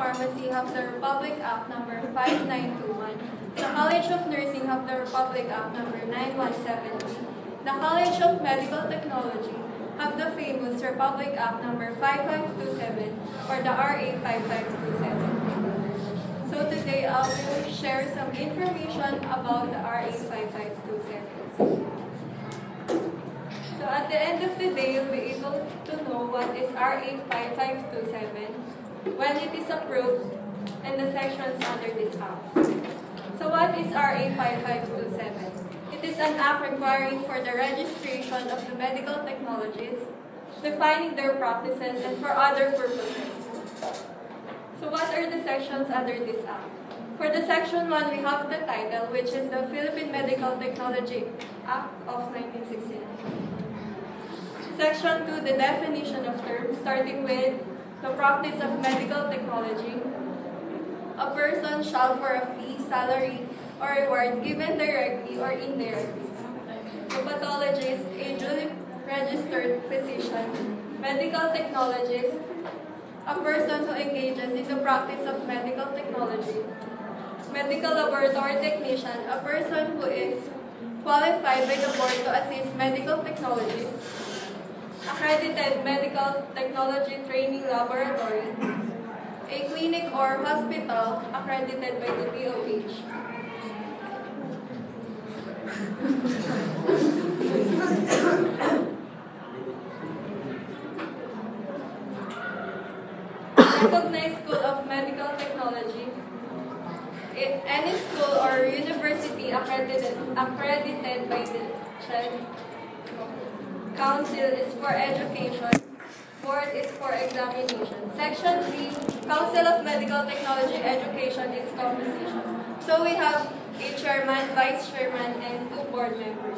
Pharmacy have the Republic Act number 5921. The College of Nursing have the Republic Act number 9170. The College of Medical Technology have the famous Republic Act number 5527 or the RA 5527. So today I will share some information about the RA 5527. So at the end of the day, you'll be able to know what is RA 5527 when it is approved and the sections under this act. So what is RA 5527? It is an act requiring for the registration of the medical technologies, defining their practices, and for other purposes. So what are the sections under this act? For the section 1, we have the title, which is the Philippine Medical Technology Act of 1969. Section 2, the definition of terms, starting with the practice of medical technology. A person shall for a fee, salary, or reward given directly or indirectly. The pathologist, a duly registered physician, medical technologist, a person who engages in the practice of medical technology, medical laboratory technician, a person who is qualified by the board to assist medical technologists, accredited medical technology training laboratory, a clinic or hospital accredited by the DOH, Recognized School of Medical Technology. Any school or university accredited, accredited by the CHED Council is for education. Board is for examination. Section 3, Council of Medical Technology Education is composition. So we have a chairman, vice chairman, and two board members.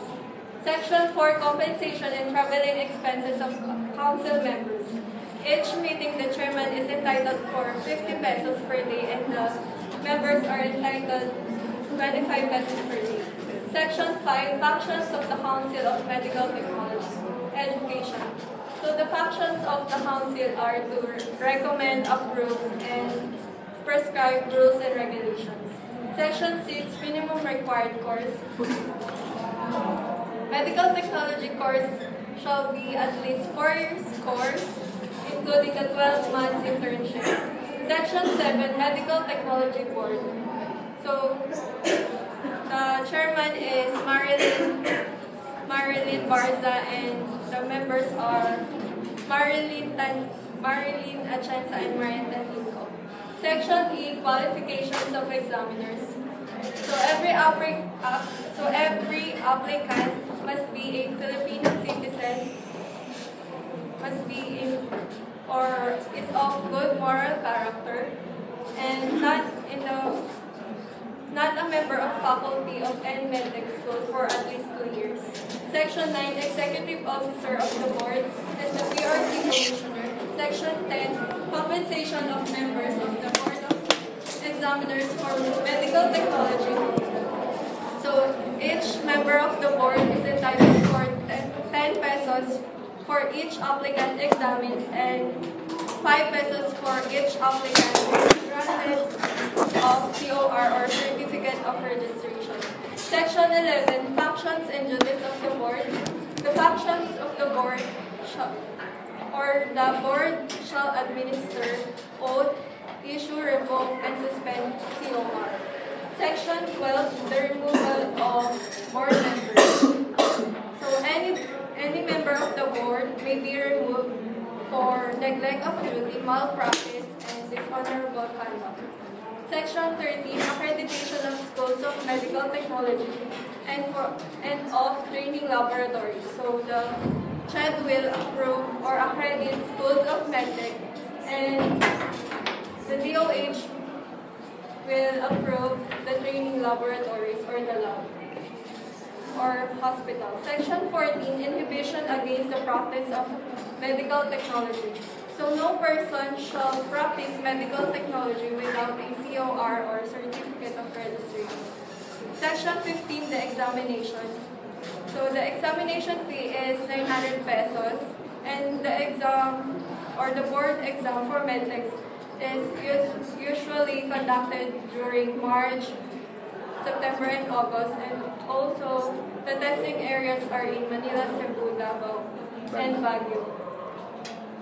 Section 4, compensation and traveling expenses of council members. Each meeting, the chairman is entitled for 50 pesos per day and the members are entitled 25 pesos per day. Section 5, functions of the Council of Medical Technology, Education. So the functions of the council are to recommend, approve, and prescribe rules and regulations. Section 6, minimum required course. Medical technology course shall be at least 4 years course, including a 12 months internship. Section 7, Medical Technology Board. So, the chairman is Marilyn, Marilyn Barza, and the members are Marilyn, Tan, Marilyn Achansa and Marian Tanlinco. Section E, qualifications of examiners. So every uh, so every applicant must be a Filipino citizen, must be in or is of good moral character, and not in the not a member of faculty of medical school for at least two years. Section 9, Executive Officer of the Board is the PRC Commissioner. Section 10, Compensation of members of the Board of Examiners for Medical Technology. So each member of the board is entitled for 10 pesos for each applicant examined and 5 pesos for each applicant granted of COR or Certificate of Registration. Section 11, Functions and Duties of the Board. The functions of the board shall, or the board shall administer, oath, issue, revoke, and suspend COR. Section 12, the removal of board members. So any, any member of the board may be removed for neglect of duty, malpractice, and dishonorable conduct. Section 13, accreditation of schools of medical technology and for and of training laboratories. So the CHED will approve or accredit schools of medtech and the DOH will approve the training laboratories or the lab or hospital. Section 14, inhibition against the practice of medical technology. So no person shall practice medical technology without a COR or certificate of registration. Section 15, the examination. So the examination fee is 900 pesos and the exam or the board exam for medlex is usually conducted during March, September, and August, and also the testing areas are in Manila, Cebu, Davao, and Baguio.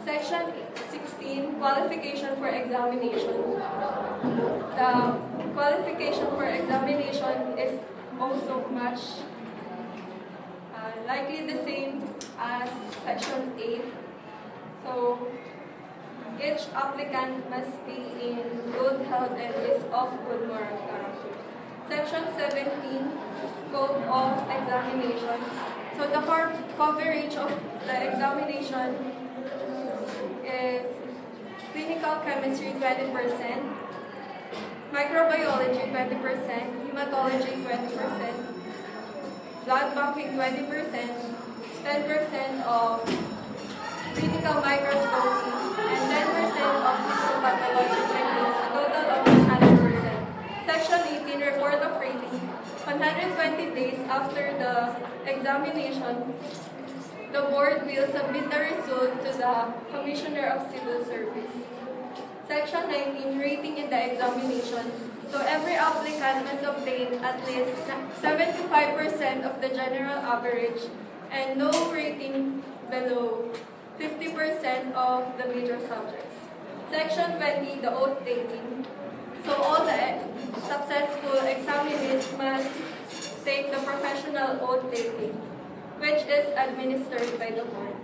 Section 16, qualification for examination. The qualification for examination is also much uh, likely the same as section 8. So each applicant must be in good health and is of good moral character. Section 17, scope of examination. So the coverage of the examination clinical chemistry 20%, microbiology 20%, hematology 20%, blood banking 20%, 10% of clinical microscopy, and 10% of histopathology techniques, a total of 100%. Section 18, report of rating. 120 days after the examination, the board will submit the result to the Commissioner of Civil Service. Section 19, rating in the examination. So every applicant must obtain at least 75% of the general average and no rating below 50% of the major subjects. Section 20, the oath taking. So all the successful examinees must take the professional oath taking, which is administered by the board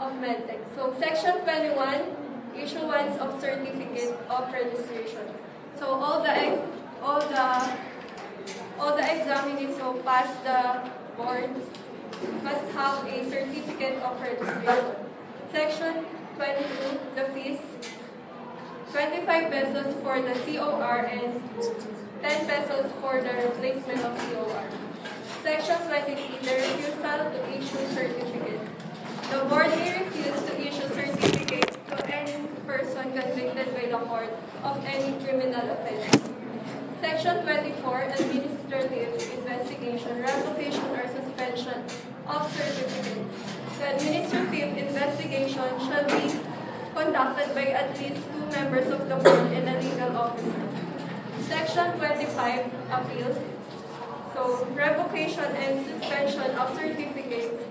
of MedTech. So section 21, issuance of certificate of registration. So all the all the all the examinees who pass the board must have a certificate of registration. Section 22, the fees. 25 pesos for the COR and 10 pesos for the replacement of COR. Section 23, the refusal to issue certificate. The board may any criminal offense. Section 24, administrative investigation, revocation or suspension of certificates. The administrative investigation shall be conducted by at least two members of the board and a legal officer. Section 25, appeal. So, revocation and suspension of certificates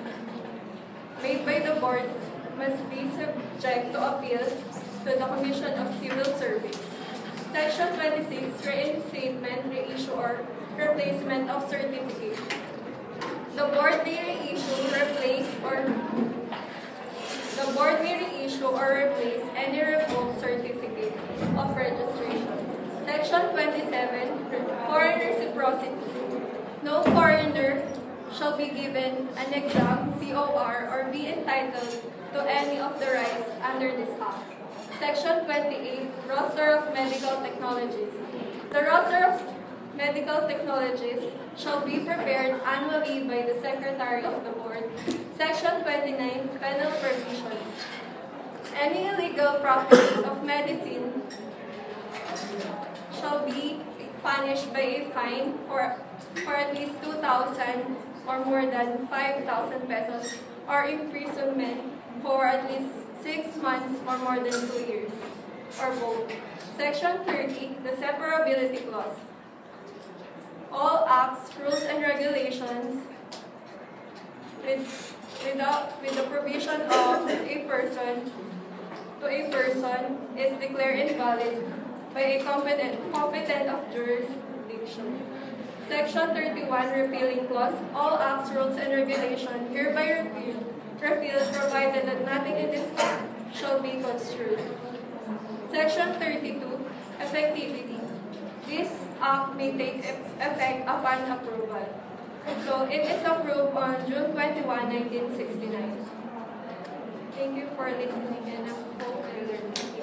made by the board must be subject to appeal to the Commission of Civil Service. Section 26, reinstatement, reissue, or replacement of certificate. The board may reissue, replace, or the board may reissue or replace any revoked certificate of registration. Section 27, foreign reciprocity. No foreigner shall be given an exam, COR, or be entitled to any of the rights under this act. Section 28, roster of medical technologies. The roster of medical technologies shall be prepared annually by the Secretary of the Board. Section 29, penal provisions. Any illegal practice of medicine shall be punished by a fine for, for at least 2,000 or more than 5,000 pesos or imprisonment for at least 6 months or more than 2 years or both. Section 30, the separability clause. All acts, rules, and regulations with, without, with the provision of a person to a person is declared invalid by a competent, competent of jurisdiction. Section 31, repealing clause. All acts, rules, and regulations hereby repealed, repealed provided that nothing in this shall be construed. Section 32, effectivity. This act may take effect upon approval. So it is approved on June 21, 1969. Thank you for listening and I hope you learned.